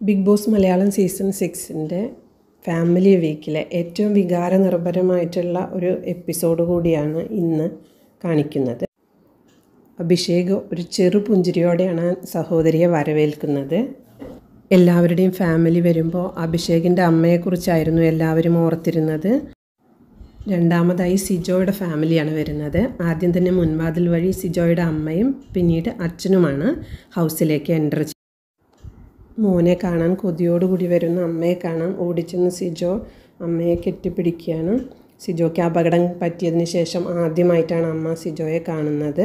Big boss Malayalam season സിക്സിന്റെ family വീക്കിലെ ഏറ്റവും വികാരനിർഭരമായിട്ടുള്ള ഒരു എപ്പിസോഡ് കൂടിയാണ് ഇന്ന് കാണിക്കുന്നത്. അഭിഷേക് ഒരു ചെറു പുഞ്ചിരിയോടെയാണ് സഹോദരിയെ വരവേൽക്കുന്നത്. എല്ലാവരുടെയും ഫാമിലി വരുമ്പോൾ അഭിഷേകിന്റെ അമ്മയെക്കുറിച്ചായിരുന്നു എല്ലാവരും ഓർത്തിരുന്നത്. രണ്ടാമതായി സിജോയുടെ ഫാമിലിയാണ് വരുന്നത്. ആദ്യം തന്നെ മുൻവാതിൽ വഴി സിജോയുടെ അമ്മയും പിന്നീട് അച്ഛനുമാണ് ഹൗസിലേക്ക് എന്റർ മോനെ കാണാൻ കൊതിയോടുകൂടി വരുന്ന അമ്മയെ കാണാൻ ഓടിച്ചെന്ന് സിജോ അമ്മയെ കെട്ടിപ്പിടിക്കുകയാണ്. സിജോയ്ക്ക് അപകടം പറ്റിയതിന് ശേഷം ആദ്യമായിട്ടാണ് അമ്മ സിജോയെ കാണുന്നത്.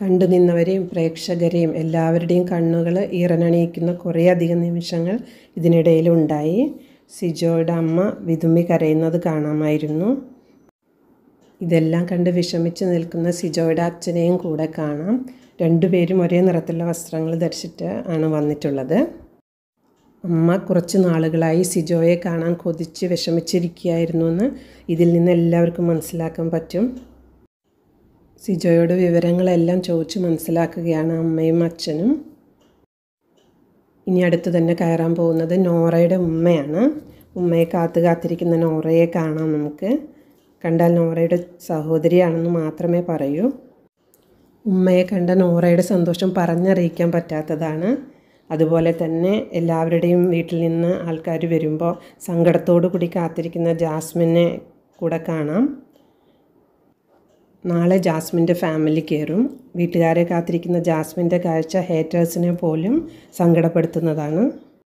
കണ്ടു നിന്നവരെയും പ്രേക്ഷകരെയും എല്ലാവരുടെയും കണ്ണുകൾ ഈറനണിയിക്കുന്ന കുറേയധികം നിമിഷങ്ങൾ ഇതിനിടയിലുണ്ടായി സിജോയുടെ അമ്മ വിതുമ്പി കരയുന്നത് കാണാമായിരുന്നു. ഇതെല്ലാം കണ്ട് വിഷമിച്ച് നിൽക്കുന്ന സിജോയുടെ അച്ഛനെയും കൂടെ കാണാം. രണ്ടുപേരും ഒരേ നിറത്തിലുള്ള വസ്ത്രങ്ങൾ ധരിച്ചിട്ട് ആണ് വന്നിട്ടുള്ളത്. അമ്മ കുറച്ച് നാളുകളായി സിജോയെ കാണാൻ കൊതിച്ച് വിഷമിച്ചിരിക്കുകയായിരുന്നു എന്ന് ഇതിൽ നിന്ന് എല്ലാവർക്കും മനസ്സിലാക്കാൻ പറ്റും. സിജോയോട് വിവരങ്ങളെല്ലാം ചോദിച്ച് മനസ്സിലാക്കുകയാണ് അമ്മയും അച്ഛനും. ഇനി അടുത്ത് തന്നെ കയറാൻ പോകുന്നത് നോറയുടെ ഉമ്മയാണ്. ഉമ്മയെ കാത്തു കാത്തിരിക്കുന്ന നോറയെ കാണാം നമുക്ക്. കണ്ടാൽ നോറയുടെ സഹോദരിയാണെന്ന് മാത്രമേ പറയൂ. ഉമ്മയെ കണ്ട നോറയുടെ സന്തോഷം പറഞ്ഞറിയിക്കാൻ പറ്റാത്തതാണ്. അതുപോലെ തന്നെ എല്ലാവരുടെയും വീട്ടിൽ നിന്ന് ആൾക്കാർ വരുമ്പോൾ സങ്കടത്തോടു കൂടി കാത്തിരിക്കുന്ന ജാസ്മിനെ കൂടെ കാണാം. നാളെ ജാസ്മിന്റെ ഫാമിലി കയറും. വീട്ടുകാരെ കാത്തിരിക്കുന്ന ജാസ്മിന്റെ കാഴ്ച ഹേറ്റേഴ്സിനെ പോലും സങ്കടപ്പെടുത്തുന്നതാണ്.